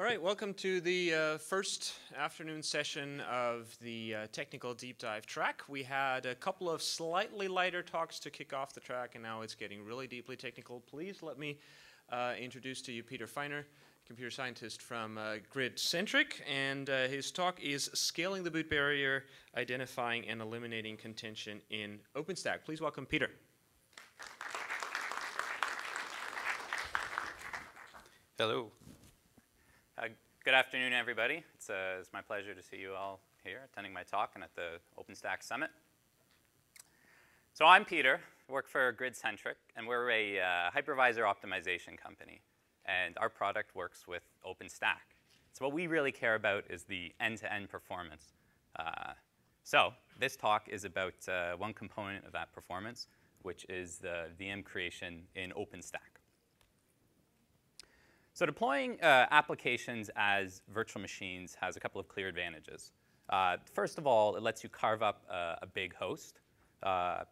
All right, welcome to the uh, first afternoon session of the uh, technical deep dive track. We had a couple of slightly lighter talks to kick off the track, and now it's getting really deeply technical. Please let me uh, introduce to you Peter Feiner, computer scientist from uh, GridCentric, and uh, his talk is Scaling the Boot Barrier, Identifying and Eliminating Contention in OpenStack. Please welcome Peter. Hello. Uh, good afternoon, everybody. It's, uh, it's my pleasure to see you all here attending my talk and at the OpenStack Summit. So I'm Peter, work for GridCentric, and we're a uh, hypervisor optimization company. And our product works with OpenStack. So what we really care about is the end-to-end -end performance. Uh, so this talk is about uh, one component of that performance, which is the VM creation in OpenStack. So deploying uh, applications as virtual machines has a couple of clear advantages. Uh, first of all, it lets you carve up a, a big host, uh,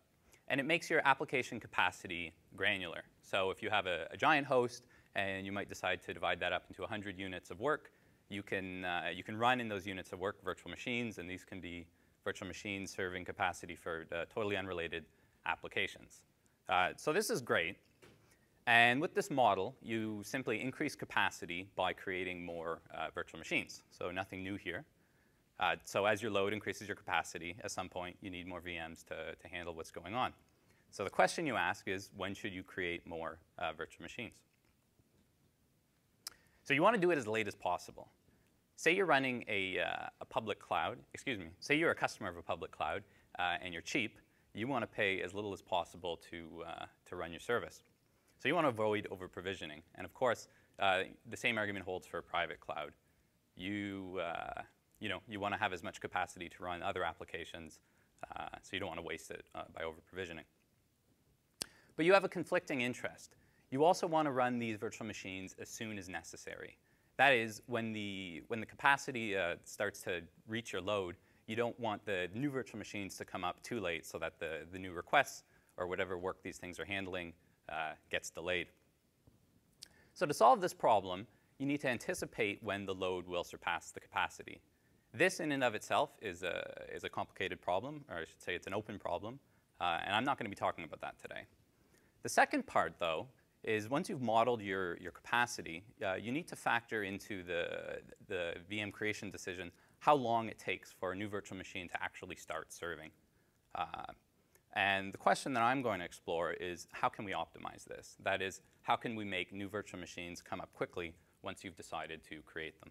and it makes your application capacity granular. So if you have a, a, giant host and you might decide to divide that up into 100 units of work, you can, uh, you can run in those units of work virtual machines, and these can be virtual machines serving capacity for uh, totally unrelated applications. Uh, so this is great. And with this model, you simply increase capacity by creating more uh, virtual machines. So nothing new here. Uh, so as your load increases your capacity, at some point you need more VMs to, to handle what's going on. So the question you ask is, when should you create more uh, virtual machines? So you want to do it as late as possible. Say you're running a, uh, a public cloud, excuse me, say you're a customer of a public cloud uh, and you're cheap, you want to pay as little as possible to, uh, to run your service. So you want to avoid over-provisioning. And of course, uh, the same argument holds for a private cloud. You, uh, you, know, you want to have as much capacity to run other applications, uh, so you don't want to waste it uh, by over-provisioning. But you have a conflicting interest. You also want to run these virtual machines as soon as necessary. That is, when the, when the capacity uh, starts to reach your load, you don't want the new virtual machines to come up too late so that the, the new requests or whatever work these things are handling uh, gets delayed. So to solve this problem, you need to anticipate when the load will surpass the capacity. This in and of itself is a, is a complicated problem, or I should say it's an open problem, uh, and I'm not going to be talking about that today. The second part, though, is once you've modeled your, your capacity, uh, you need to factor into the, the VM creation decision how long it takes for a new virtual machine to actually start serving. Uh, and the question that I'm going to explore is how can we optimize this? That is, how can we make new virtual machines come up quickly once you've decided to create them?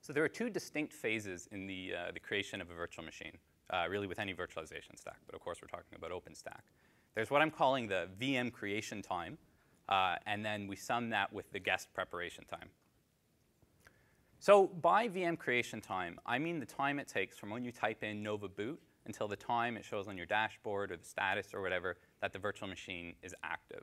So there are two distinct phases in the, uh, the creation of a virtual machine, uh, really with any virtualization stack, but of course we're talking about OpenStack. There's what I'm calling the VM creation time, uh, and then we sum that with the guest preparation time. So by VM creation time, I mean the time it takes from when you type in nova boot until the time it shows on your dashboard or the status or whatever that the virtual machine is active.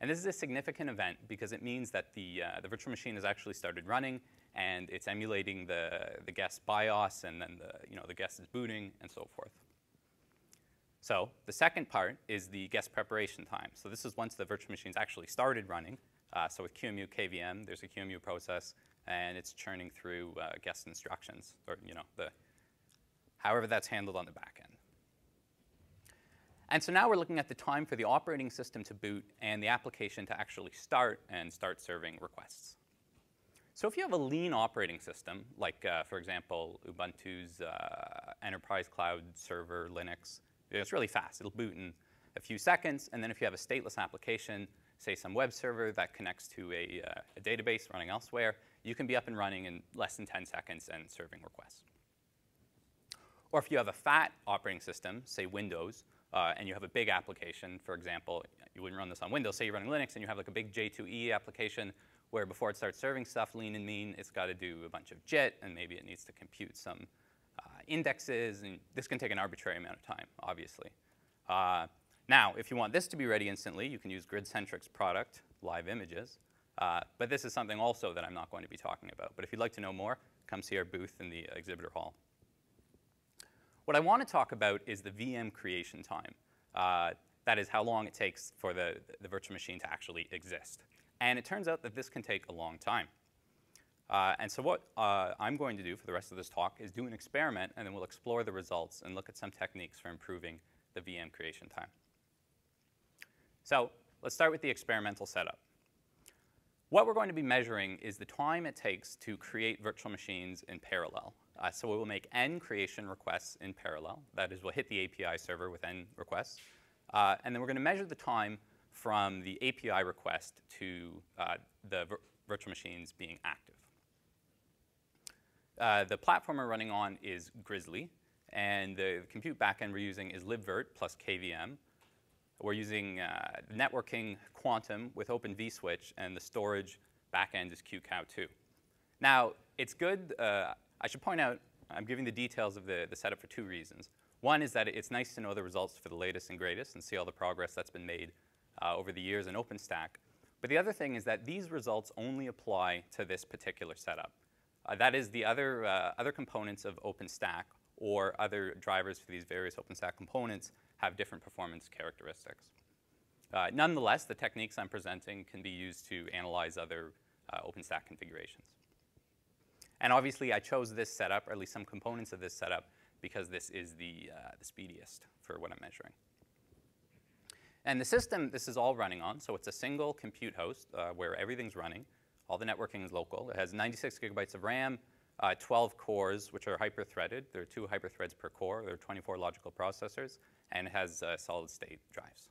And this is a significant event because it means that the, uh, the virtual machine has actually started running and it's emulating the, the guest BIOS and then the, you know, the guest is booting and so forth. So the second part is the guest preparation time. So this is once the virtual machine's actually started running. Uh, so with QEMU KVM, there's a QEMU process and it's churning through uh, guest instructions or you know, the however that's handled on the back. And so now we're looking at the time for the operating system to boot and the application to actually start and start serving requests. So if you have a lean operating system, like, uh, for example, Ubuntu's uh, Enterprise Cloud Server Linux, it's really fast. It'll boot in a few seconds. And then if you have a stateless application, say some web server that connects to a, uh, a database running elsewhere, you can be up and running in less than 10 seconds and serving requests. Or if you have a fat operating system, say Windows, uh, and you have a big application, for example, you wouldn't run this on Windows, say you're running Linux and you have like a big J2E application where before it starts serving stuff lean and mean, it's got to do a bunch of JIT and maybe it needs to compute some uh, indexes and this can take an arbitrary amount of time, obviously. Uh, now, if you want this to be ready instantly, you can use GridCentric's product, Live Images. Uh, but this is something also that I'm not going to be talking about. But if you'd like to know more, come see our booth in the exhibitor hall. What I want to talk about is the VM creation time. Uh, that is how long it takes for the, the virtual machine to actually exist. And it turns out that this can take a long time. Uh, and so what uh, I'm going to do for the rest of this talk is do an experiment, and then we'll explore the results and look at some techniques for improving the VM creation time. So let's start with the experimental setup. What we're going to be measuring is the time it takes to create virtual machines in parallel. Uh, so we will make n creation requests in parallel. That is, we'll hit the API server with n requests. Uh, and then we're going to measure the time from the API request to uh, the vir virtual machines being active. Uh, the platform we're running on is Grizzly, and the compute backend we're using is libvirt plus KVM. We're using uh, networking Quantum with Open vSwitch, and the storage backend is QCOW2. Now, it's good. I should point out, I'm giving the details of the, the setup for two reasons. One is that it's nice to know the results for the latest and greatest and see all the progress that's been made uh, over the years in OpenStack. But the other thing is that these results only apply to this particular setup. Uh, that is, the other, uh, other components of OpenStack or other drivers for these various OpenStack components have different performance characteristics. Uh, nonetheless, the techniques I'm presenting can be used to analyze other uh, OpenStack configurations. And obviously, I chose this setup, or at least some components of this setup, because this is the, uh, the speediest for what I'm measuring. And the system this is all running on, so it's a single compute host uh, where everything's running. All the networking is local. It has 96 gigabytes of RAM, uh, 12 cores, which are hyper-threaded. There are two hyper-threads per core. There are 24 logical processors, and it has uh, solid-state drives.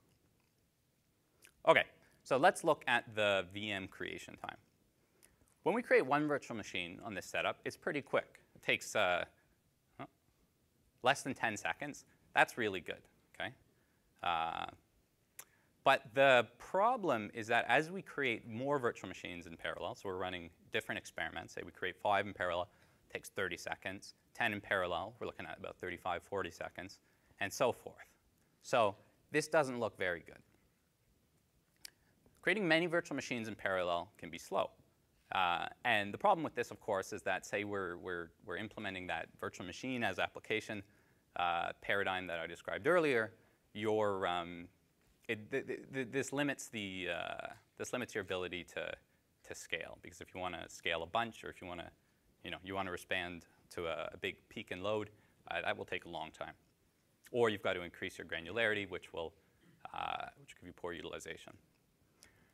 OK, so let's look at the VM creation time. When we create one virtual machine on this setup, it's pretty quick. It takes uh, less than 10 seconds. That's really good, okay? Uh, but the problem is that as we create more virtual machines in parallel, so we're running different experiments, say we create five in parallel, takes 30 seconds, 10 in parallel, we're looking at about 35, 40 seconds, and so forth. So this doesn't look very good. Creating many virtual machines in parallel can be slow. Uh, and the problem with this, of course, is that say we're, we're, we're implementing that virtual machine as application uh, paradigm that I described earlier, your, um, it, th th this, limits the, uh, this limits your ability to, to scale. Because if you want to scale a bunch or if you want to, you know, you want to respond to a, a, big peak and load, uh, that will take a long time. Or you've got to increase your granularity, which will uh, which give you poor utilization.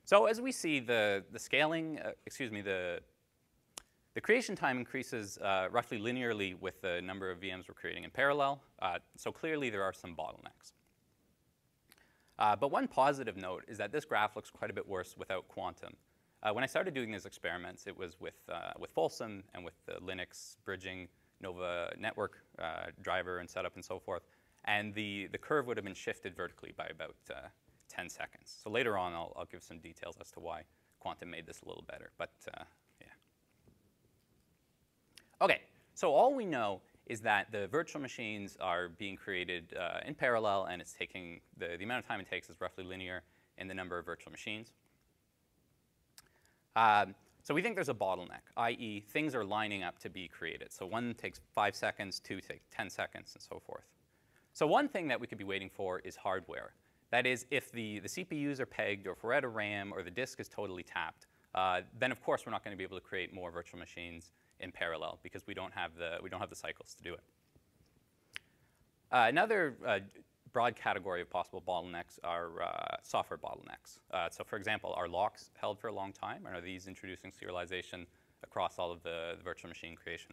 So as we see, the, the scaling, uh, excuse me, the, the creation time increases uh, roughly linearly with the number of VMs we're creating in parallel. Uh, so clearly there are some bottlenecks. Uh, but one positive note is that this graph looks quite a bit worse without quantum. Uh, when I started doing these experiments, it was with, uh, with Folsom and with the Linux bridging Nova network driver and setup and so forth. And the, the curve would have been shifted vertically by about 10 seconds. So later on, I'll, I'll, give some details as to why Quantum made this a little better. But uh, yeah. OK, so all we know is that the virtual machines are being created uh, in parallel, and it's taking the, the amount of time it takes is roughly linear in the number of virtual machines. Um, so we think there's a bottleneck, i.e., things are lining up to be created. So one takes five seconds, two takes 10 seconds, and so forth. So one thing that we could be waiting for is hardware. That is, if the, the CPUs are pegged, or if we're at a RAM, or the disk is totally tapped, uh, then of course we're not going to be able to create more virtual machines in parallel because we don't have the, we don't have the cycles to do it. Uh, another uh, broad category of possible bottlenecks are uh, software bottlenecks. Uh, so for example, are locks held for a long time, or are these introducing serialization across all of the, the virtual machine creation?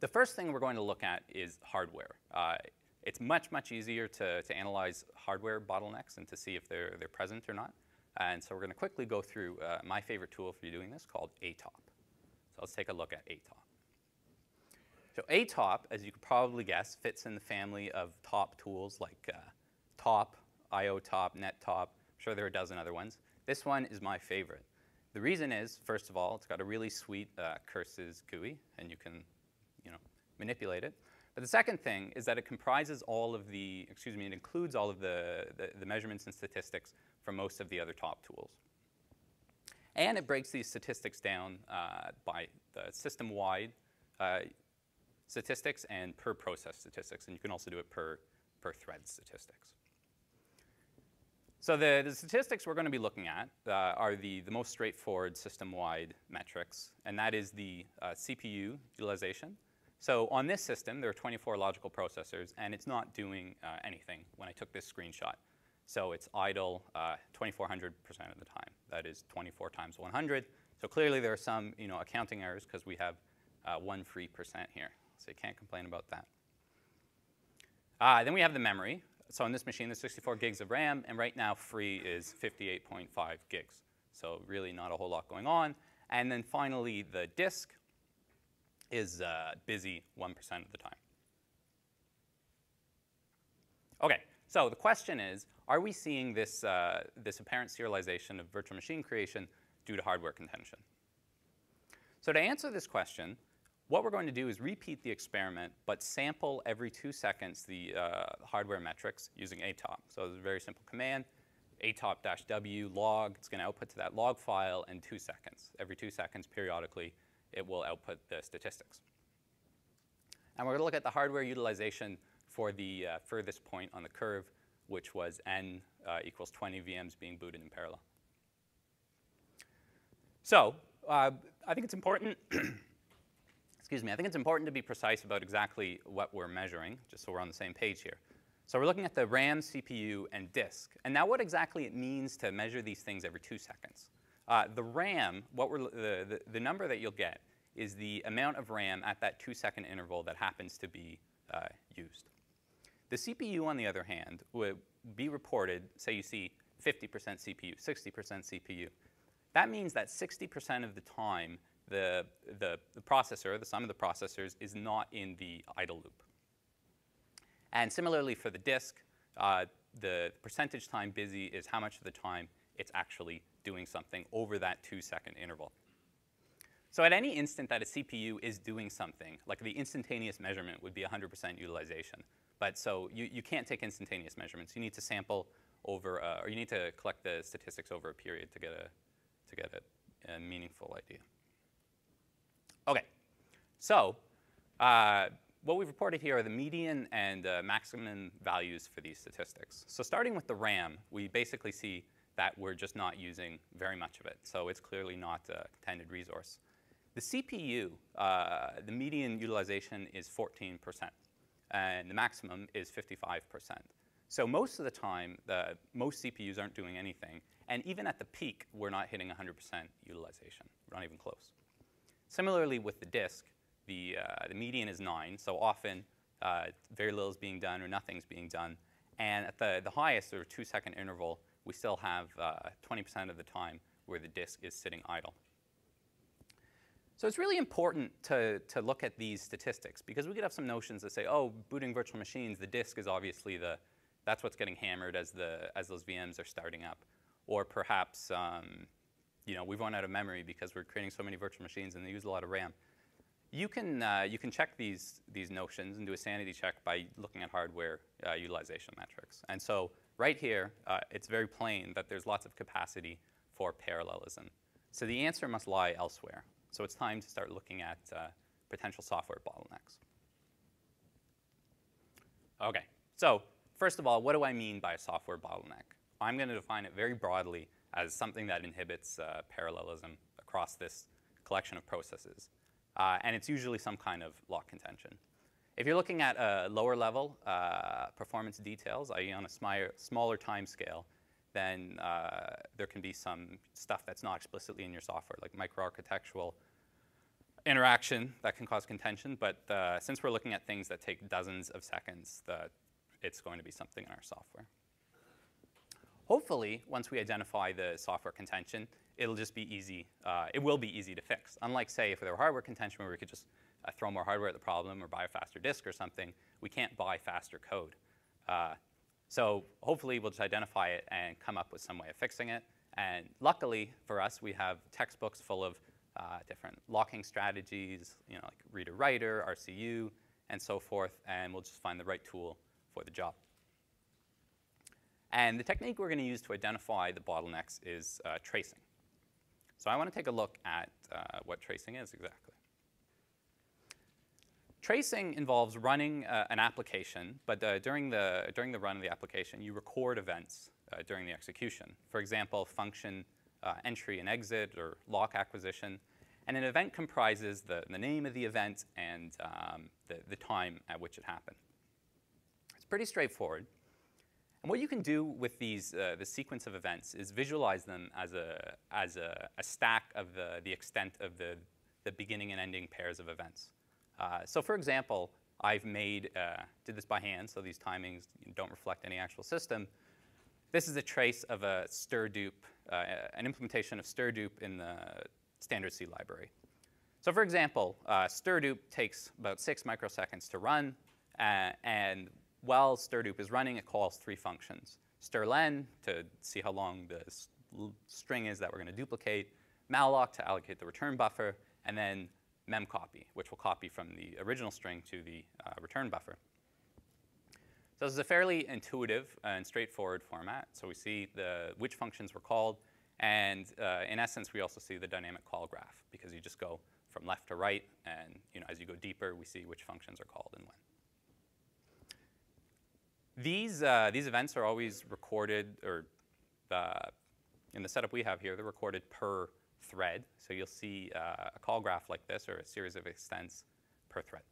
The first thing we're going to look at is hardware. Uh, it's much, much easier to, to analyze hardware bottlenecks and to see if they're, they're present or not. And so we're going to quickly go through uh, my favorite tool for doing this called ATOP. So let's take a look at ATOP. So ATOP, as you could probably guess, fits in the family of top tools like uh, TOP, IOTOP, NetTop. I'm sure there are a dozen other ones. This one is my favorite. The reason is, first of all, it's got a really sweet uh, curses GUI, and you can you know, manipulate it. But the second thing is that it comprises all of the, excuse me, it includes all of the, the, the measurements and statistics from most of the other top tools. And it breaks these statistics down uh, by the system-wide uh, statistics and per process statistics. And you can also do it per, per thread statistics. So the, the statistics we're going to be looking at uh, are the, the most straightforward system-wide metrics, and that is the uh, CPU utilization. So on this system, there are 24 logical processors, and it's not doing uh, anything when I took this screenshot. So it's idle 2,400% uh, of the time. That is 24 times 100. So clearly there are some you know, accounting errors because we have uh, one free percent here. So you can't complain about that. Uh, then we have the memory. So on this machine, there's 64 gigs of RAM, and right now free is 58.5 gigs. So really not a whole lot going on. And then finally, the disk is uh, busy 1% of the time. Okay, so the question is, are we seeing this, uh, this apparent serialization of virtual machine creation due to hardware contention? So to answer this question, what we're going to do is repeat the experiment, but sample every two seconds the uh, hardware metrics using atop. So it's a very simple command, atop-w log. It's going to output to that log file in two seconds. Every two seconds, periodically, it will output the statistics. And we're going to look at the hardware utilization for the uh, furthest point on the curve, which was n uh, equals 20 VMs being booted in parallel. So uh, I think it's important excuse me, I think it's important to be precise about exactly what we're measuring, just so we're on the same page here. So we're looking at the RAM, CPU, and disk. And now what exactly it means to measure these things every two seconds. Uh, the RAM, what we're, the, the, the, number that you'll get is the amount of RAM at that two second interval that happens to be uh, used. The CPU, on the other hand, would be reported, say you see 50% CPU, 60% CPU. That means that 60% of the time the, the, the processor, the sum of the processors, is not in the idle loop. And similarly for the disk, uh, the percentage time busy is how much of the time it's actually doing something over that two second interval. So at any instant that a CPU is doing something, like the instantaneous measurement would be 100% utilization. But so you, you can't take instantaneous measurements. You need to sample over, uh, or you need to collect the statistics over a period to get a, to get a, a meaningful idea. Okay, so uh, what we've reported here are the median and uh, maximum values for these statistics. So starting with the RAM, we basically see that we're just not using very much of it. So it's clearly not a contended resource. The CPU, uh, the median utilization is 14%, and the maximum is 55%. So most of the time, the, most CPUs aren't doing anything. And even at the peak, we're not hitting 100% utilization. We're not even close. Similarly with the disk, the, uh, the median is 9, so often uh, very little is being done or nothing's being done. And at the, the highest, or two-second interval, we still have 20% uh, of the time where the disk is sitting idle. So it's really important to, to look at these statistics because we could have some notions that say, oh, booting virtual machines, the disk is obviously the, that's what's getting hammered as, the, as those VMs are starting up. Or perhaps um, you know, we've run out of memory because we're creating so many virtual machines and they use a lot of RAM. You can, uh, you can check these, these notions and do a sanity check by looking at hardware uh, utilization metrics. And so right here, uh, it's very plain that there's lots of capacity for parallelism. So the answer must lie elsewhere. So it's time to start looking at uh, potential software bottlenecks. Okay, so first of all, what do I mean by a software bottleneck? I'm going to define it very broadly as something that inhibits uh, parallelism across this collection of processes. Uh, and it's usually some kind of lock contention. If you're looking at a lower level uh, performance details, i.e. on a smaller, smaller time scale, then uh, there can be some stuff that's not explicitly in your software, like microarchitectural interaction that can cause contention. But uh, since we're looking at things that take dozens of seconds, the, it's going to be something in our software. Hopefully, once we identify the software contention, it'll just be easy. Uh, it will be easy to fix. Unlike, say, if there were hardware contention where we could just uh, throw more hardware at the problem or buy a faster disk or something, we can't buy faster code. Uh, so hopefully, we'll just identify it and come up with some way of fixing it. And luckily for us, we have textbooks full of uh, different locking strategies, you know, like reader writer, RCU, and so forth, and we'll just find the right tool for the job. And the technique we're going to use to identify the bottlenecks is uh, tracing. So I want to take a look at uh, what tracing is exactly. Tracing involves running uh, an application, but uh, during, the, during the run of the application, you record events uh, during the execution. For example, function uh, entry and exit or lock acquisition. And an event comprises the, the name of the event and um, the, the time at which it happened. It's pretty straightforward. And what you can do with these, uh, the sequence of events is visualize them as a, as a, a stack of the, the extent of the, the beginning and ending pairs of events. Uh, so for example, I've made, uh, did this by hand, so these timings don't reflect any actual system. This is a trace of a strdup, uh, an implementation of strdup in the standard C library. So for example, uh, strdup takes about six microseconds to run, uh, and while strdup is running, it calls three functions. strlen to see how long the string is that we're going to duplicate, malloc to allocate the return buffer, and then memcpy, which will copy from the original string to the uh, return buffer. So this is a fairly intuitive and straightforward format. So we see the, which functions were called, and uh, in essence, we also see the dynamic call graph because you just go from left to right, and you know, as you go deeper, we see which functions are called and when. These, uh, these events are always recorded, or uh, in the setup we have here, they're recorded per thread. So you'll see uh, a call graph like this, or a series of extents per thread.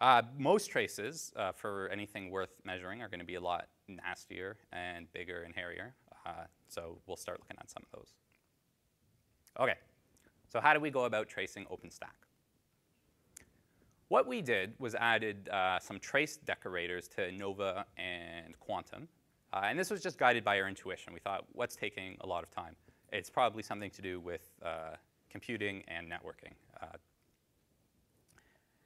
Uh, most traces uh, for anything worth measuring are going to be a lot nastier and bigger and hairier. Uh, so we'll start looking at some of those. Okay, so how do we go about tracing OpenStack? What we did was added uh, some trace decorators to Nova and Quantum. Uh, and this was just guided by our intuition. We thought, what's taking a lot of time? It's probably something to do with uh, computing and networking. Uh,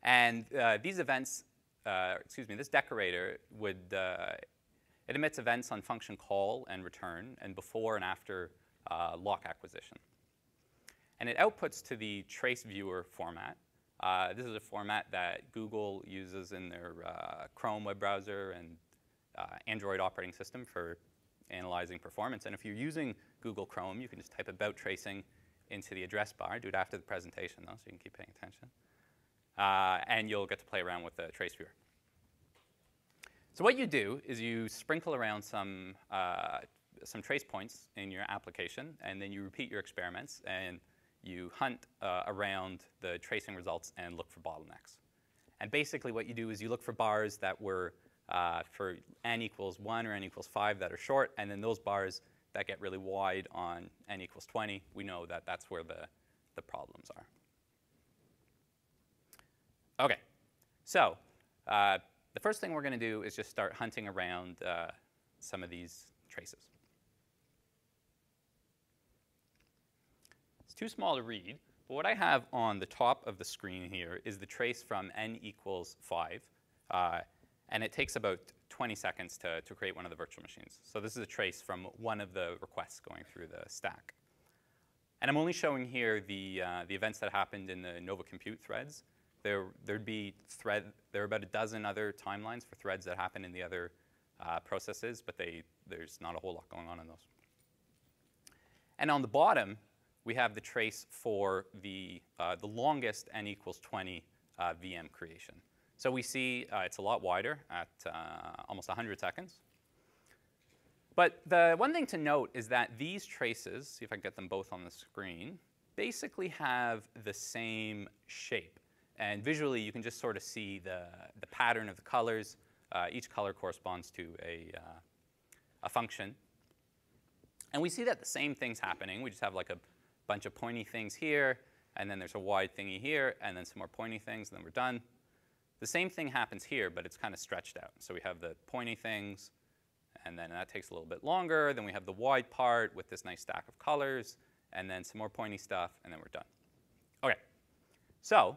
and uh, these events, uh, excuse me, this decorator would, it emits events on function call and return and before and after lock acquisition. And it outputs to the trace viewer format, uh, this is a format that Google uses in their uh, Chrome web browser and uh, Android operating system for analyzing performance. And if you're using Google Chrome, you can just type about tracing into the address bar. Do it after the presentation, though, so you can keep paying attention. Uh, and you'll get to play around with the trace viewer. So what you do is you sprinkle around some, uh, some trace points in your application, and then you repeat your experiments. and you hunt uh, around the tracing results and look for bottlenecks. And basically what you do is you look for bars that were uh, for n equals 1 or n equals 5 that are short, and then those bars that get really wide on n equals 20, we know that that's where the, the problems are. Okay, so uh, the first thing we're going to do is just start hunting around uh, some of these traces. It's too small to read, but what I have on the top of the screen here is the trace from n equals 5. Uh, and it takes about 20 seconds to, to create one of the virtual machines. So this is a trace from one of the requests going through the stack. And I'm only showing here the, uh, the events that happened in the Nova Compute threads. There, there'd be thread, there are about a dozen other timelines for threads that happen in the other uh, processes, but they, there's not a whole lot going on in those. And on the bottom, we have the trace for the, uh, the longest n equals 20 uh, VM creation. So we see uh, it's a lot wider at uh, almost 100 seconds. But the one thing to note is that these traces, see if I can get them both on the screen, basically have the same shape. And visually, you can just sort of see the, the pattern of the colors. Uh, each color corresponds to a, uh, a function. And we see that the same thing's happening. We just have like a bunch of pointy things here, and then there's a wide thingy here, and then some more pointy things, and then we're done. The same thing happens here, but it's kind of stretched out. So we have the pointy things, and then that takes a little bit longer. Then we have the wide part with this nice stack of colors, and then some more pointy stuff, and then we're done. Okay, so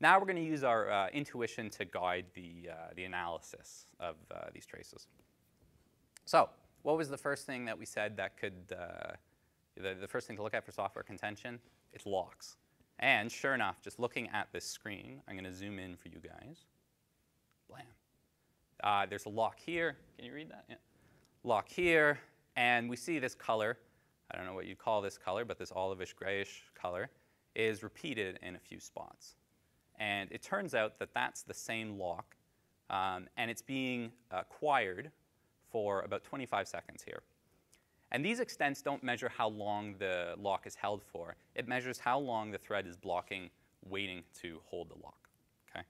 now we're going to use our uh, intuition to guide the, uh, the analysis of uh, these traces. So what was the first thing that we said that could uh, the, the first thing to look at for software contention, it's locks. And sure enough, just looking at this screen, I'm going to zoom in for you guys. Blam. Uh, there's a lock here. Can you read that? Yeah. Lock here. And we see this color. I don't know what you call this color, but this olivish grayish color is repeated in a few spots. And it turns out that that's the same lock, um, and it's being acquired for about 25 seconds here. And these extents don't measure how long the lock is held for. It measures how long the thread is blocking, waiting to hold the lock. Okay?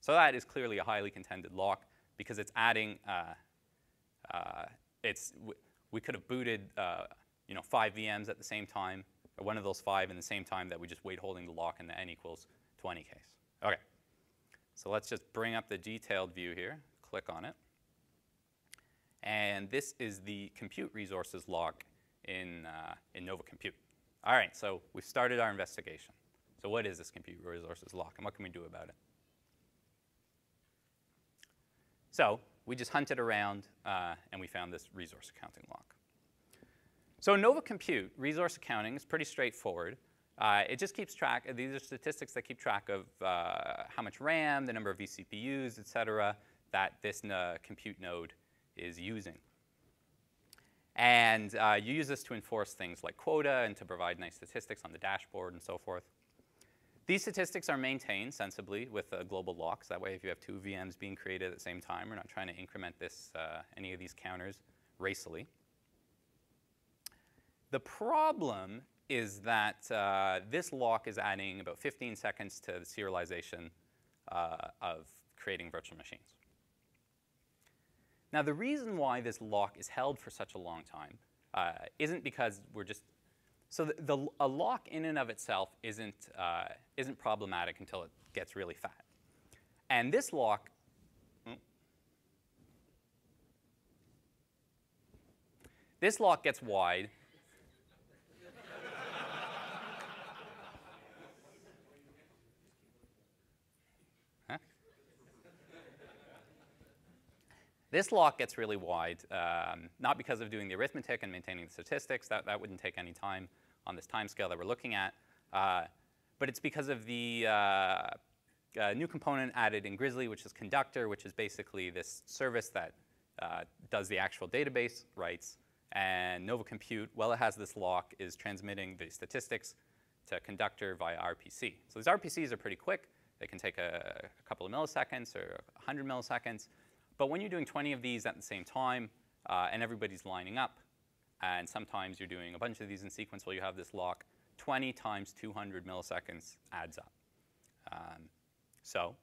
So that is clearly a highly contended lock because it's adding, uh, uh, it's, we could have booted uh, you know, five VMs at the same time, or one of those five in the same time that we just wait holding the lock in the n equals 20 case. Okay, so let's just bring up the detailed view here, click on it. And this is the compute resources lock in, uh, in Nova Compute. All right, so we've started our investigation. So what is this compute resources lock and what can we do about it? So we just hunted around uh, and we found this resource accounting lock. So Nova Compute, resource accounting is pretty straightforward. Uh, it just keeps track, these are statistics that keep track of uh, how much RAM, the number of vCPUs, et cetera, that this uh, compute node is using. And uh, you use this to enforce things like quota and to provide nice statistics on the dashboard and so forth. These statistics are maintained sensibly with global locks. That way, if you have two VMs being created at the same time, we're not trying to increment this, uh, any of these counters racily. The problem is that uh, this lock is adding about 15 seconds to the serialization uh, of creating virtual machines. Now, the reason why this lock is held for such a long time uh, isn't because we're just so the, the, a lock in and of itself isn't uh, isn't problematic until it gets really fat, and this lock. Hmm, this lock gets wide This lock gets really wide, um, not because of doing the arithmetic and maintaining the statistics. That, that wouldn't take any time on this time scale that we're looking at. Uh, but it's because of the uh, uh, new component added in Grizzly, which is Conductor, which is basically this service that uh, does the actual database writes. And Nova Compute, while it has this lock, is transmitting the statistics to Conductor via RPC. So these RPCs are pretty quick. They can take a, a couple of milliseconds or 100 milliseconds. But when you're doing 20 of these at the same time uh, and everybody's lining up, and sometimes you're doing a bunch of these in sequence while you have this lock, 20 times 200 milliseconds adds up. Um, so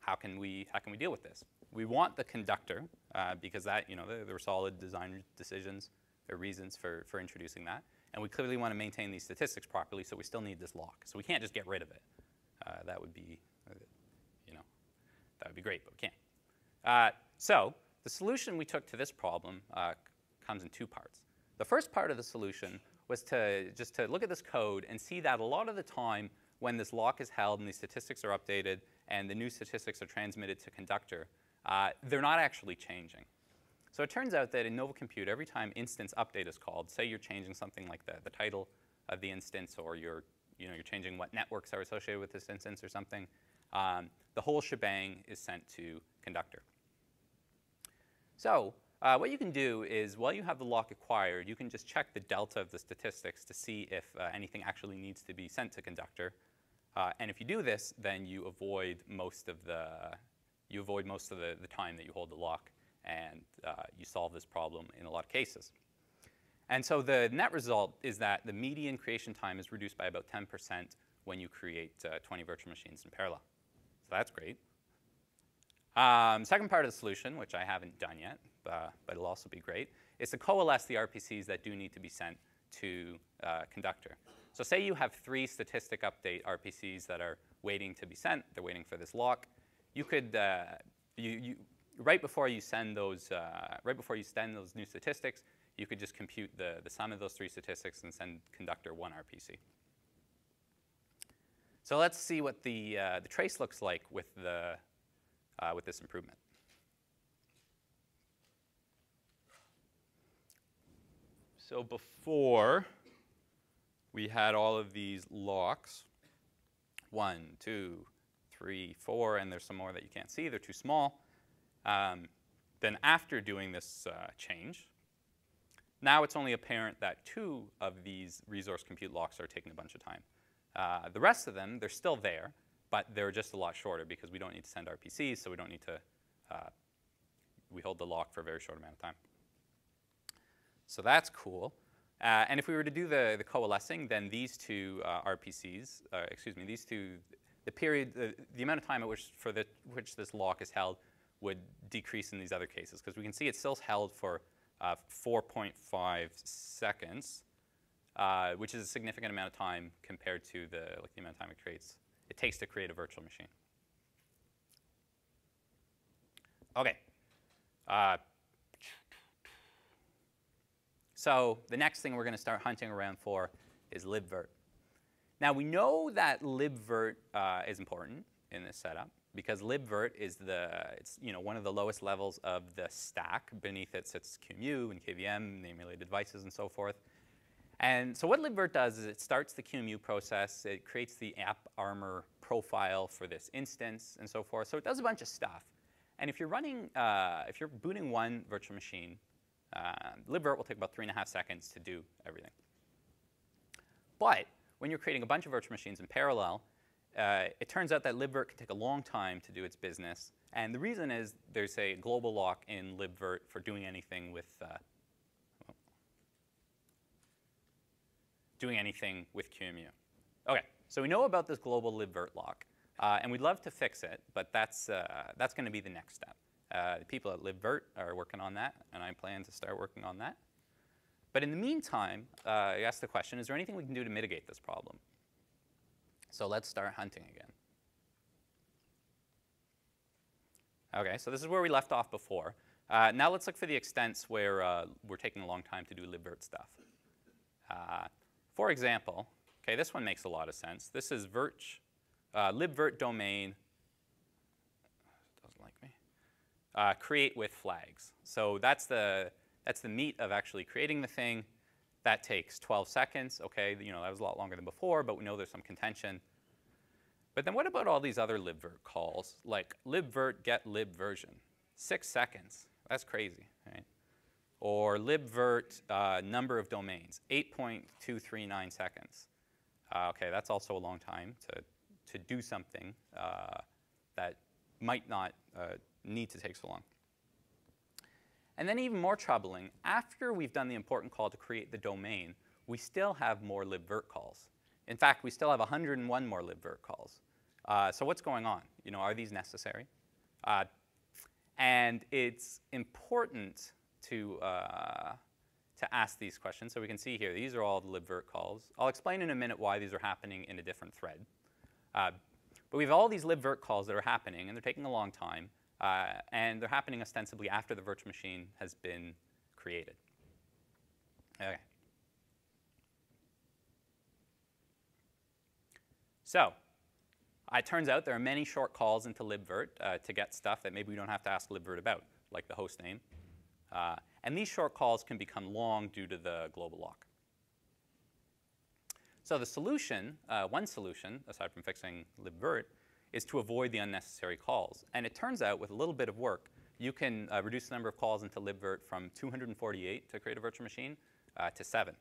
how can, we, how can we deal with this? We want the conductor uh, because that, you know, there, there were solid design decisions, are reasons for, for introducing that. And we clearly want to maintain these statistics properly, so we still need this lock. So we can't just get rid of it. Uh, that would be that would be great, but we can't. Uh, so the solution we took to this problem uh, comes in two parts. The first part of the solution was to just to look at this code and see that a lot of the time when this lock is held and these statistics are updated and the new statistics are transmitted to conductor, uh, they're not actually changing. So it turns out that in Nova Compute, every time instance update is called, say you're changing something like the, the title of the instance or you're, you know, you're changing what networks are associated with this instance or something, um, the whole shebang is sent to conductor. So uh, what you can do is while you have the lock acquired, you can just check the delta of the statistics to see if uh, anything actually needs to be sent to conductor. Uh, and if you do this, then you avoid most of the you avoid most of the, the time that you hold the lock, and uh, you solve this problem in a lot of cases. And so the net result is that the median creation time is reduced by about 10% when you create uh, 20 virtual machines in parallel. So that's great. Um, second part of the solution, which I haven't done yet, uh, but it'll also be great, is to coalesce the RPCs that do need to be sent to uh, Conductor. So say you have three statistic update RPCs that are waiting to be sent. They're waiting for this lock. You could, uh, you, you, right before you send those, uh, right before you send those new statistics, you could just compute the, the sum of those three statistics and send Conductor one RPC. So let's see what the, uh, the trace looks like with, the, uh, with this improvement. So before, we had all of these locks. One, two, three, four, and there's some more that you can't see. They're too small. Um, then after doing this uh, change, now it's only apparent that two of these resource compute locks are taking a bunch of time. Uh, the rest of them, they're still there, but they're just a lot shorter because we don't need to send RPCs, so we don't need to, uh, we hold the lock for a very short amount of time. So that's cool. Uh, and if we were to do the, the coalescing, then these two uh, RPCs, uh, excuse me, these two, the period, the, the amount of time at which, for the, which this lock is held would decrease in these other cases. Because we can see it's still held for uh, 4.5 seconds, uh, which is a significant amount of time compared to the, like, the amount of time it creates, it takes to create a virtual machine. Okay. Uh, so the next thing we're going to start hunting around for is libvirt. Now we know that libvirt uh, is important in this setup because libvirt is the it's you know one of the lowest levels of the stack. Beneath it sits QEMU and KVM, name-related devices, and so forth. And so what libvirt does is it starts the QEMU process. It creates the app armor profile for this instance and so forth. So it does a bunch of stuff. And if you're running, uh, if you're booting one virtual machine, uh, libvirt will take about three and a half seconds to do everything. But when you're creating a bunch of virtual machines in parallel, uh, it turns out that libvirt can take a long time to do its business. And the reason is there's a global lock in libvirt for doing anything with doing anything with QEMU. Okay, so we know about this global libvirt lock. Uh, and we'd love to fix it, but that's, uh, that's going to be the next step. Uh, the people at libvirt are working on that, and I plan to start working on that. But in the meantime, uh, I asked the question, is there anything we can do to mitigate this problem? So let's start hunting again. Okay, so this is where we left off before. Uh, now let's look for the extents where uh, we're taking a long time to do libvirt stuff. For example, okay, this one makes a lot of sense. This is virch uh, libvirt domain, doesn't like me, uh, create with flags. So that's the, that's the meat of actually creating the thing. That takes 12 seconds. Okay, you know, that was a lot longer than before, but we know there's some contention. But then what about all these other libvirt calls, like libvirt get lib version? Six seconds. That's crazy, right? Or libvirt uh, number of domains, 8.239 seconds. Uh, okay, that's also a long time to to do something uh, that might not uh, need to take so long. And then even more troubling, after we've done the important call to create the domain, we still have more libvirt calls. In fact, we still have 101 more libvirt calls. Uh, so what's going on? You know, are these necessary? Uh, and it's important to, uh, to ask these questions. So we can see here, these are all the libvirt calls. I'll explain in a minute why these are happening in a different thread. Uh, but we have all these libvirt calls that are happening, and they're taking a long time, uh, and they're happening ostensibly after the virtual machine has been created. Okay. So, it turns out there are many short calls into libvirt uh, to get stuff that maybe we don't have to ask libvirt about, like the host name. Uh, and these short calls can become long due to the global lock. So the solution, uh, one solution, aside from fixing libvirt, is to avoid the unnecessary calls. And it turns out with a little bit of work, you can uh, reduce the number of calls into libvirt from 248 to create a virtual machine uh, to 7.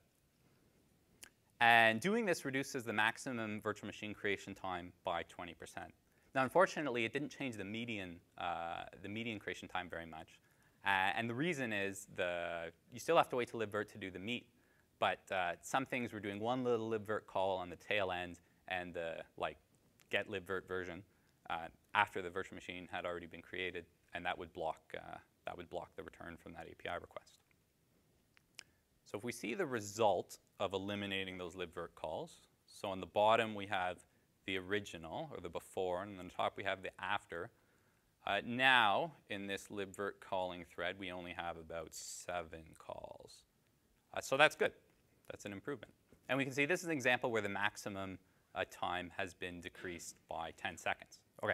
And doing this reduces the maximum virtual machine creation time by 20%. Now, unfortunately, it didn't change the median, uh, the median creation time very much. Uh, and the reason is the, you still have to wait to libvirt to do the meat, but uh, some things we're doing one little libvirt call on the tail end and the like get libvirt version uh, after the virtual machine had already been created, and that would block uh, that would block the return from that API request. So if we see the result of eliminating those libvirt calls, so on the bottom we have the original or the before, and on the top we have the after. Uh, now, in this libvirt calling thread, we only have about seven calls. Uh, so that's good. That's an improvement. And we can see this is an example where the maximum uh, time has been decreased by 10 seconds. Okay.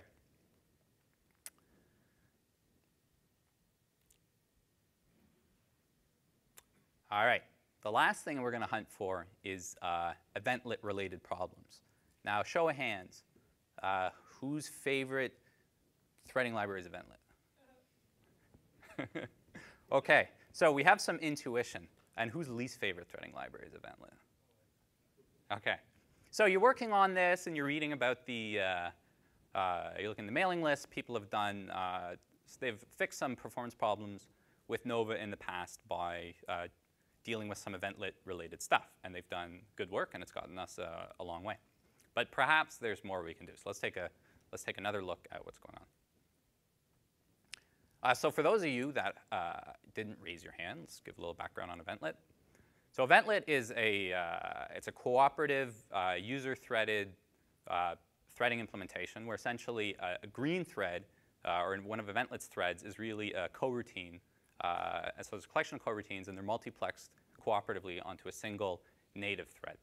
All right. The last thing we're going to hunt for is uh, eventlet related problems. Now, show of hands. Uh, whose favorite threading library is eventlet? okay. So we have some intuition. And whose least favorite threading library is Eventlet? Okay. So you're working on this and you're reading about the, uh, uh, you're looking at the mailing list. People have done uh. They've fixed some performance problems with Nova in the past by uh, dealing with some eventlet related stuff. And they've done good work and it's gotten us uh, a long way. But perhaps there's more we can do. So let's take, a, let's take another look at what's going on. Uh, so for those of you that uh, didn't raise your hands, give a little background on Eventlet. So Eventlet is a, uh, it's a cooperative, uh, user-threaded uh, threading implementation where essentially a, a green thread, uh, or one of Eventlet's threads, is really a coroutine. So there's a collection of coroutines, and they're multiplexed cooperatively onto a single native thread.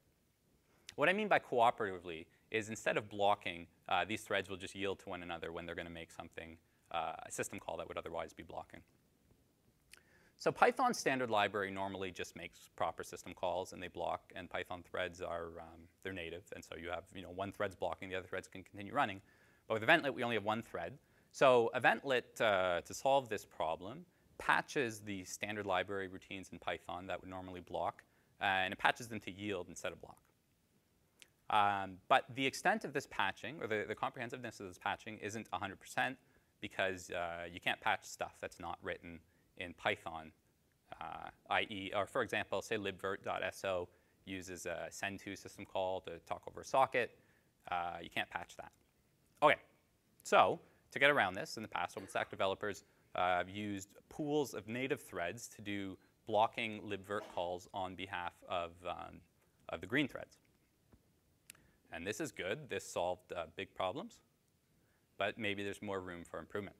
What I mean by cooperatively is instead of blocking, these threads will just yield to one another when they're going to make something, uh, a system call that would otherwise be blocking. So Python standard library normally just makes proper system calls and they block, and Python threads are um, they're native, and so you have you know one thread's blocking, the other threads can continue running. But with Eventlet, we only have one thread. So Eventlet, uh, to solve this problem, patches the standard library routines in Python that would normally block, uh, and it patches them to yield instead of block. Um, but the extent of this patching, or the, the comprehensiveness of this patching, isn't 100% because uh, you can't patch stuff that's not written in Python, uh, i.e., or for example, say libvirt.so uses a send-to system call to talk over a socket. Uh, you can't patch that. Okay, so to get around this, in the past, OpenStack developers uh, have used pools of native threads to do blocking libvirt calls on behalf of, um, of the green threads. And this is good. This solved uh, big problems. But maybe there's more room for improvement.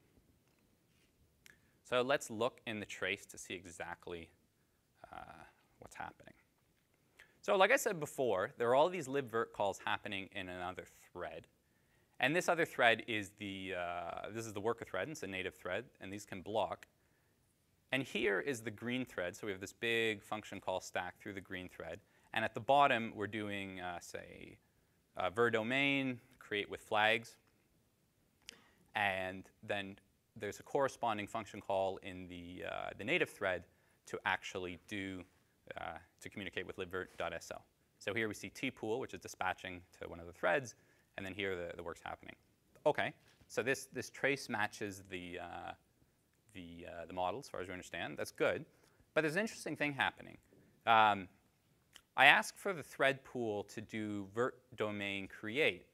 So let's look in the trace to see exactly uh, what's happening. So like I said before, there are all these libvirt calls happening in another thread. And this other thread is the, uh, this is the worker thread, it's a native thread, and these can block. And here is the green thread, so we have this big function call stack through the green thread. And at the bottom, we're doing, uh, say, uh, ver domain, create with flags. And then there's a corresponding function call in the, uh, the native thread to actually do, uh, to communicate with libvirt.so. So here we see tpool, which is dispatching to one of the threads, and then here the, the work's happening. Okay, so this, this trace matches the, uh, the, uh, the model as far as we understand. That's good. But there's an interesting thing happening. Um, I ask for the thread pool to do vert domain create,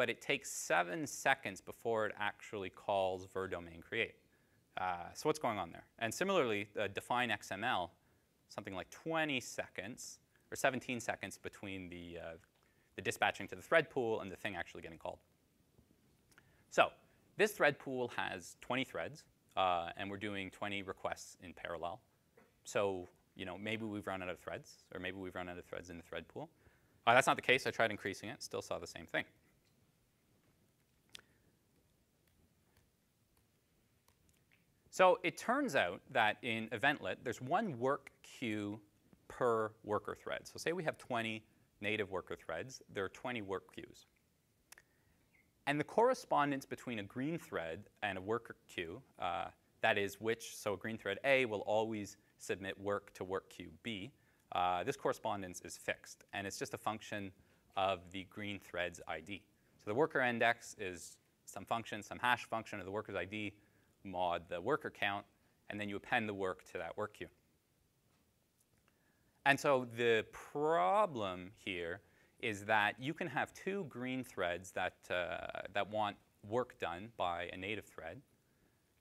but it takes seven seconds before it actually calls ver domain create. Uh, so what's going on there? And similarly, uh, define XML, something like 20 seconds or 17 seconds between the, uh, the dispatching to the thread pool and the thing actually getting called. So this thread pool has 20 threads, uh, and we're doing 20 requests in parallel. So you know, maybe we've run out of threads, or maybe we've run out of threads in the thread pool. Uh, that's not the case. I tried increasing it, still saw the same thing. So it turns out that in Eventlet, there's one work queue per worker thread. So say we have 20 native worker threads, there are 20 work queues. And the correspondence between a green thread and a worker queue, uh, that is which, so a green thread A will always submit work to work queue B, uh, this correspondence is fixed. And it's just a function of the green thread's ID. So the worker index is some function, some hash function of the worker's ID mod the worker count, and then you append the work to that work queue. And so the problem here is that you can have two green threads that, uh, that want work done by a native thread,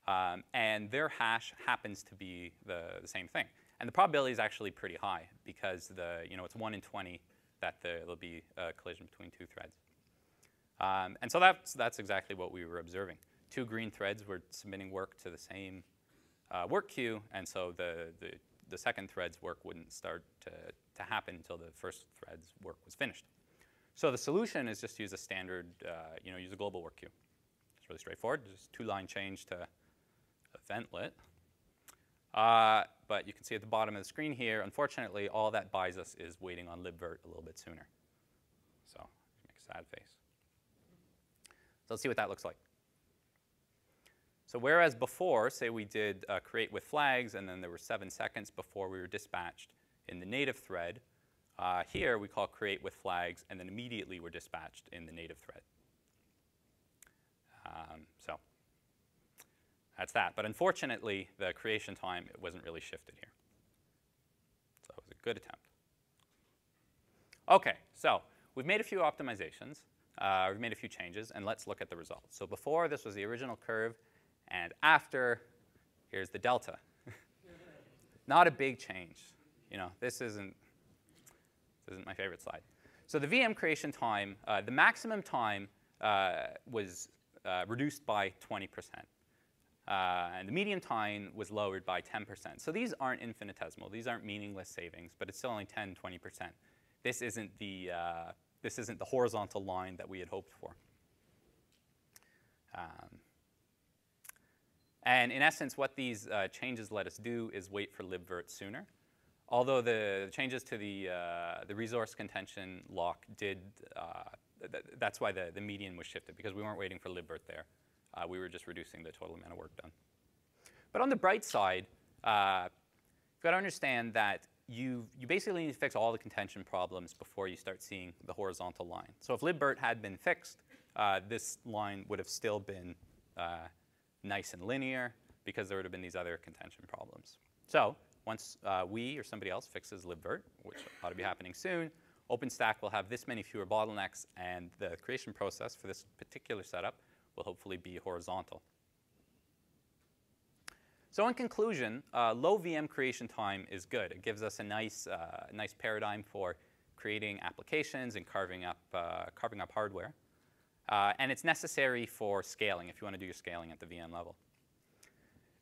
um, and their hash happens to be the, the, same thing. And the probability is actually pretty high because the, you know, it's 1 in 20 that there'll be a collision between two threads. Um, and so that's, that's exactly what we were observing two green threads were submitting work to the same uh, work queue, and so the, the, the, second thread's work wouldn't start to, to happen until the first thread's work was finished. So the solution is just use a standard, uh, you know, use a global work queue. It's really straightforward, just two-line change to eventlet. Uh, but you can see at the bottom of the screen here, unfortunately, all that buys us is waiting on libvirt a little bit sooner. So make a sad face. So let's see what that looks like. So whereas before, say we did uh, create with flags, and then there were seven seconds before we were dispatched in the native thread, uh, here we call create with flags, and then immediately we're dispatched in the native thread. Um, so that's that. But unfortunately, the creation time it wasn't really shifted here. So it was a good attempt. Okay, so we've made a few optimizations. Uh, we've made a few changes, and let's look at the results. So before, this was the original curve, and after, here's the delta. Not a big change. You know, this isn't, this isn't my favorite slide. So the VM creation time, uh, the maximum time uh, was uh, reduced by 20%. Uh, and the median time was lowered by 10%. So these aren't infinitesimal. These aren't meaningless savings, but it's still only 10, 20%. This isn't the, uh, this isn't the horizontal line that we had hoped for. Um, and in essence, what these uh, changes let us do is wait for libvirt sooner. Although the changes to the, uh, the resource contention lock did, uh, th that's why the, the median was shifted, because we weren't waiting for libvirt there. Uh, we were just reducing the total amount of work done. But on the bright side, uh, you've got to understand that you, you basically need to fix all the contention problems before you start seeing the horizontal line. So if libvirt had been fixed, uh, this line would have still been uh, nice and linear because there would have been these other contention problems. So once uh, we or somebody else fixes libvirt, which ought to be happening soon, OpenStack will have this many fewer bottlenecks, and the creation process for this particular setup will hopefully be horizontal. So in conclusion, uh, low VM creation time is good. It gives us a nice, uh, nice paradigm for creating applications and carving up, uh, carving up hardware. Uh, and it's necessary for scaling if you want to do your scaling at the VM level.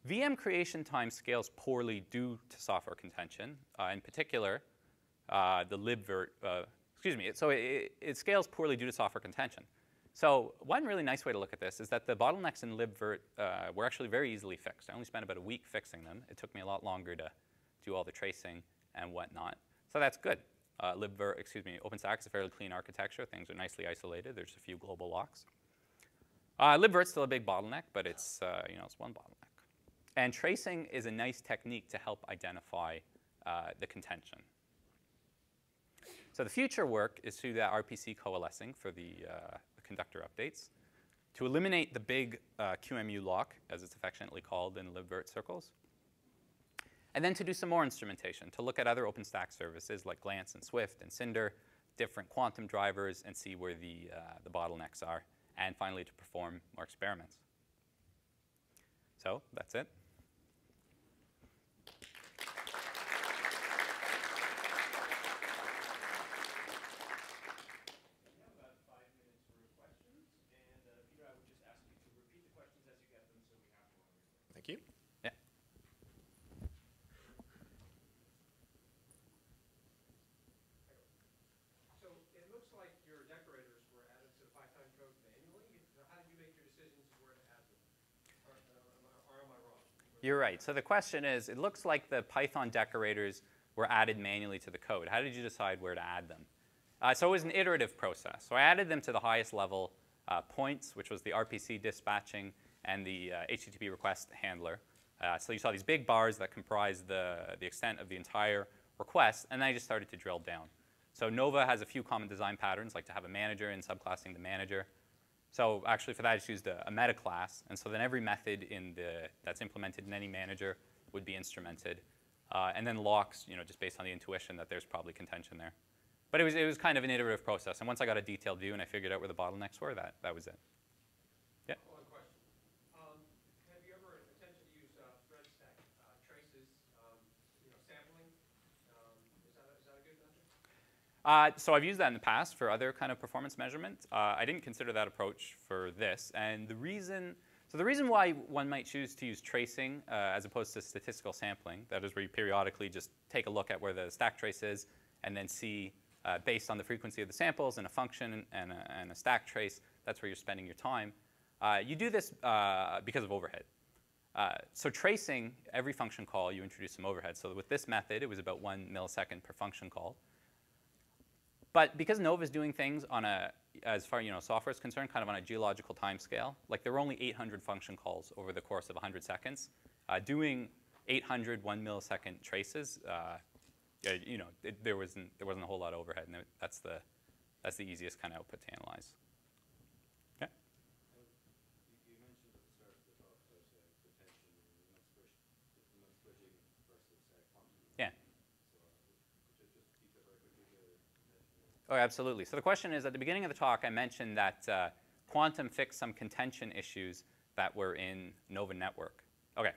VM creation time scales poorly due to software contention. Uh, in particular, uh, the libvirt, excuse me, so it, it scales poorly due to software contention. So one really nice way to look at this is that the bottlenecks in libvirt uh, were actually very easily fixed. I only spent about a week fixing them. It took me a lot longer to do all the tracing and whatnot. So that's good. Uh, libvirt, excuse me, OpenStack is a fairly clean architecture. Things are nicely isolated. There's a few global locks. Uh, libvirt's still a big bottleneck, but it's, uh, you know, it's one bottleneck. And tracing is a nice technique to help identify uh, the contention. So the future work is through that RPC coalescing for the, uh, conductor updates, to eliminate the big uh, QEMU lock, as it's affectionately called in libvirt circles, and then to do some more instrumentation, to look at other OpenStack services like Glance and Swift and Cinder, different quantum drivers, and see where the, uh, the bottlenecks are, and finally to perform more experiments. So that's it. You're right. So the question is, it looks like the Python decorators were added manually to the code. How did you decide where to add them? Uh, so it was an iterative process. So I added them to the highest level uh, points, which was the RPC dispatching and the uh, HTTP request handler. Uh, so you saw these big bars that comprise the, the extent of the entire request, and then I just started to drill down. So Nova has a few common design patterns, like to have a manager and subclassing the manager. So actually for that, I just used a, a meta class. And so then every method in the, that's implemented in any manager would be instrumented. Uh, and then locks, you know, just based on the intuition that there's probably contention there. But it was, it was kind of an iterative process. And once I got a detailed view and I figured out where the bottlenecks were, that, that was it. Uh, so I've used that in the past for other kind of performance measurement. Uh, I didn't consider that approach for this. And the reason, so the reason why one might choose to use tracing uh, as opposed to statistical sampling, that is where you periodically just take a look at where the stack trace is and then see uh, based on the frequency of the samples and a function and a, and a stack trace, that's where you're spending your time. Uh, you do this uh, because of overhead. so tracing, every function call, you introduce some overhead. So with this method, it was about one millisecond per function call. But because Nova is doing things on a, as far you know, software is concerned, kind of on a geological time scale, like there were only 800 function calls over the course of 100 seconds. Uh, doing 800 one millisecond traces, uh, you know, it, there wasn't there wasn't a whole lot of overhead, and that's the that's the easiest kind of output to analyze. Yeah. Oh, absolutely. So the question is, at the beginning of the talk, I mentioned that uh, quantum fixed some contention issues that were in Nova Network. Okay.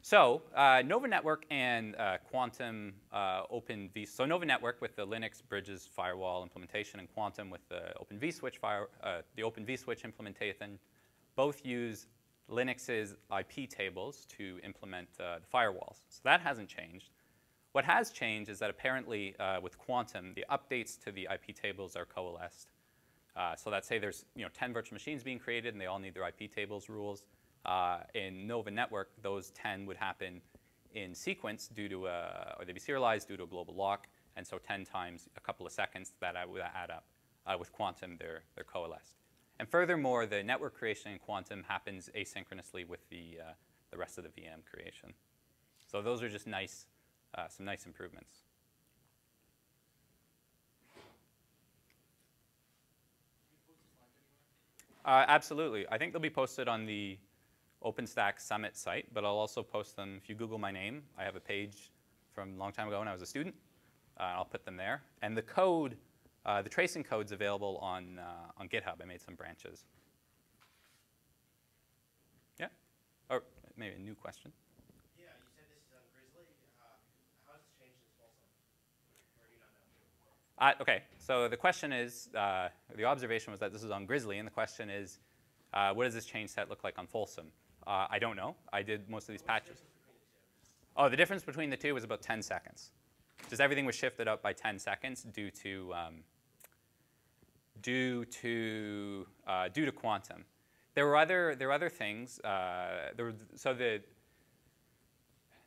So uh, Nova Network and uh, Quantum uh, Open V. So Nova Network with the Linux Bridges firewall implementation, and Quantum with the Open vSwitch fire, uh, the Open vSwitch implementation, both use Linux's IP tables to implement uh, the firewalls. So that hasn't changed. What has changed is that apparently uh, with Quantum, the updates to the IP tables are coalesced. Uh, so let's say there's you know 10 virtual machines being created and they all need their IP tables rules. Uh, in Nova Network, those 10 would happen in sequence due to, a, or they'd be serialized due to a global lock, and so 10 times a couple of seconds that would add up. Uh, with Quantum, they're, they're coalesced. And furthermore, the network creation in Quantum happens asynchronously with the, uh, the rest of the VM creation. So those are just nice, uh, some nice improvements. Uh, absolutely. I think they'll be posted on the OpenStack Summit site, but I'll also post them. If you Google my name, I have a page from a long time ago when I was a student. Uh, I'll put them there. And the code, uh, the tracing code's available on, uh, on GitHub. I made some branches. Yeah? Or maybe a new question. Yeah, you said this is on Grizzly. Uh, how has this changed since Folsom? Or do you not know? Uh, okay, so the question is, uh, the observation was that this is on Grizzly, and the question is, uh, what does this change set look like on Folsom? Uh, I don't know. I did most of these patches. Oh, the difference between the two was about 10 seconds. Just everything was shifted up by 10 seconds due to um, due to uh, due to quantum. There were other there were other things. Uh, there were, so the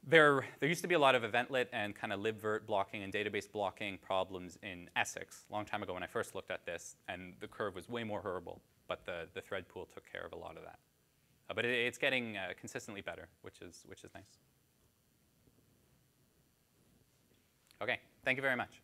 there, there used to be a lot of eventlet and kind of libvirt blocking and database blocking problems in Essex a long time ago when I first looked at this, and the curve was way more horrible, but the, the thread pool took care of a lot of that. Uh, but it, it's getting uh, consistently better, which is, which is nice. Okay, thank you very much.